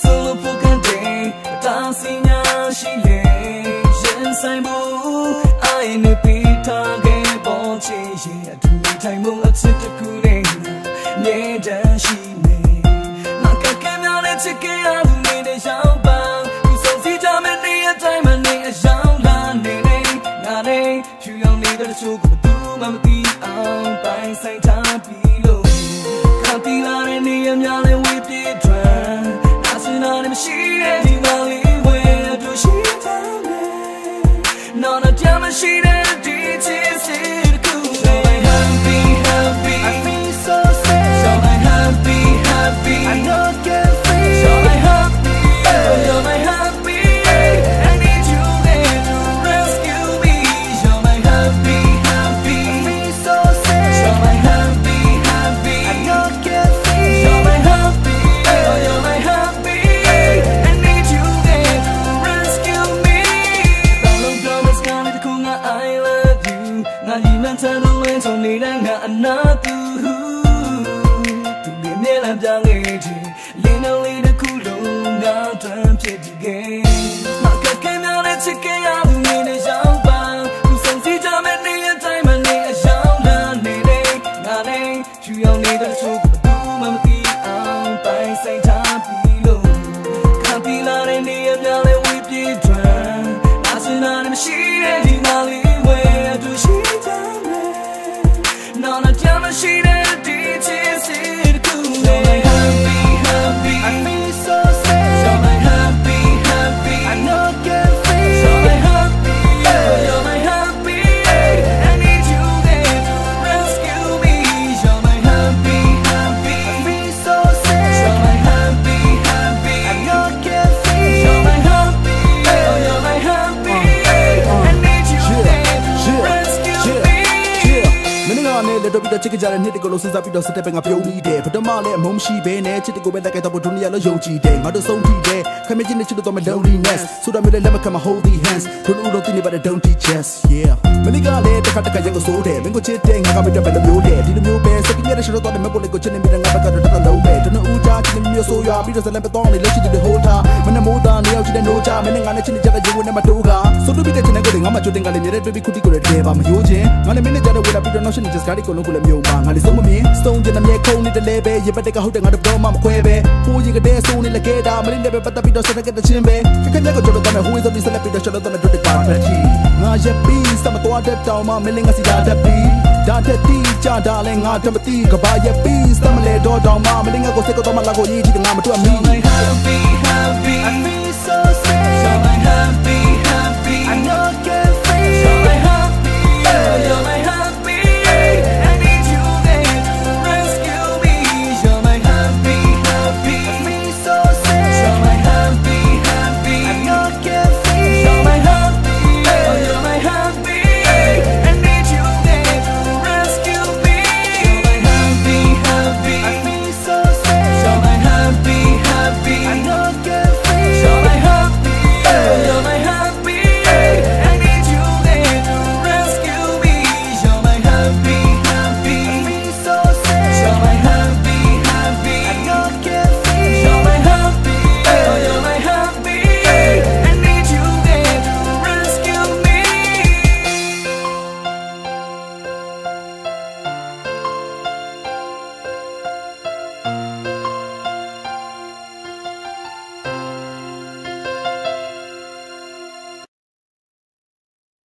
Solo por cantar Tan sin ashile Yen sai mo Ai ne pita ke bon che ye adu tai mo a chit ta ku de Ne dan shi me Ma ka ka myaw ne chit ke ya lu ne de yaw ba Ku so si ja me ne a tai ma ne a yaw la ne ne Na ne chu yaw ne da chu ko tu ma ma ti ang bai sai ta pi lo Ka ti la ne ne ya mya le we pi မရှိတဲ့ဒီမလေးဝဲတို့ရှိတယ်နော်နော်ကြမရှိတဲ့ မချမ်းလို့ဝဲချုံနေတဲ့ငါအနာတူသူလေးမြဲလာပြငယ်ချင်လင်းလုံးလေးတစ်ခုလုံးငါတမ်းဖြစ်ဒီကဲငါကကဲများနဲ့ချစ်ခဲ့ရဘူးနေတဲ့ရောက်ပါသူစုံစီကြမဲ့နေအတိုင်းမနေအရောက်လာနေတယ်ငါနဲ့ချူရောက်နေတဲ့ချိုးကိုဘူးမမသိအောင်ပိုင်ဆိုင်ထားပြီးလို့ခံတီလာတဲ့နေရများလဲ မင်းကလည်းလက်တော့ပြီးတော့ချစ်ကြတဲ့နှစ်တကလို့စဉ်းစားပြီးတော့စတက်ပဲငါပြုံးမိတယ်ပထမလည်းအမုန်းရှိပဲနဲ့ချစ်တကိုပဲလက်ခဲ့တော့ဒုနီယာလို့ယုံကြည်တယ်ငါတို့ဆုံးထိတယ်ခမင်းချင်းနဲ့ချစ်တော့မ loneliness ဆိုတော့မလည်းလက်မခံမ hold the hands ဒုလို့တော့တင်းနေပါတဲ့ don't teach us yeah မင်းကလည်းတစ်ခါတစ်ခါရက်ကိုစိုးတယ်မင်းကိုချစ်တယ်ငါကမတော့ဘယ်လိုမျိုးလဲဒီလိုမျိုးပဲစကင်းရတဲ့ရှိတော့တယ်မပေါ်လေကိုချစ်နေမိတယ်ငါဘက်ကတော့တော်လုံးပဲတနဦး ချချစ်နေမျိုးဆိုရပြီးတော့ဇလန်ပတော့လေလက်ချစ်တဲ့ hold တာမနဲ့မိုးသားနေရောက်ချစ်တဲ့ no ချမင်းနဲ့ငါနဲ့ချစ်နေကြတဲ့ရုံနဲ့မတိုးကဆိုတော့ပြီးတဲ့ချင်တဲ့ကိုငါမှချွတ်တင်ကလေးမြဲတဲ့တွေ့ပြီးခုတိကိုလည်းတဲပါမယိုးခြင်းငါနဲ့မင်းနဲ့ကြတဲ့ဝေလာပြီးတော့နောက်ရှင် just ကားဒီကိုလုံးကိုလည်းမြုံပါငါလေးစုံမမြင် stone ကျတဲ့မြေခုံနေတဲ့လဲပဲရပတ်တဲ့ကဟုတ်တဲ့ငါတို့တော့မှမခွဲပဲဟိုရင်ကတဲ့စုံနေလက်ခဲ့တာမလေးလည်းပဲပတ်သက်ပြီးတော့ဆက်တဲ့ချင်းပဲခက်ခက်လက်ကိုကြောက်တော့မယ်ဟိုရင်ဆိုပြီးဆက်လက်ပြီးတော့ချက်လို့တော့တို့တဲ့ပါဖက်တီ ငါရက်ပြီးစမတော်တဲ့တောင်မှမလင်းကစီလာတဲ့ပြီးဒါတဲ့တီကြတာလဲငါတမတီကဘာရက်ပြီးစမလဲတော့တောင်မှမလင်းကိုစိတ်ကတော့မလာကိုရေးချီငါမတွေ့မီ So I'm happy happy I feel